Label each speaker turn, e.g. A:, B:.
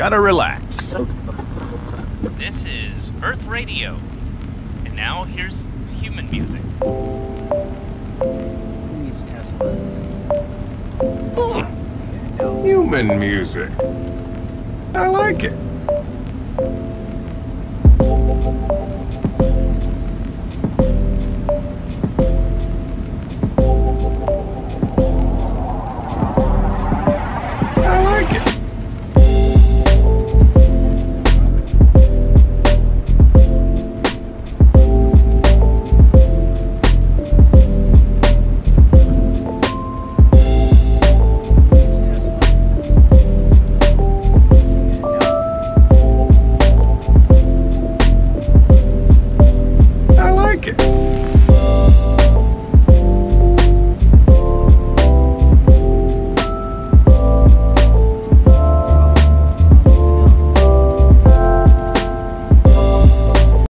A: Gotta relax.
B: This is Earth Radio. And now here's human music.
C: Who needs Tesla?
A: Hmm. Human music. I like it.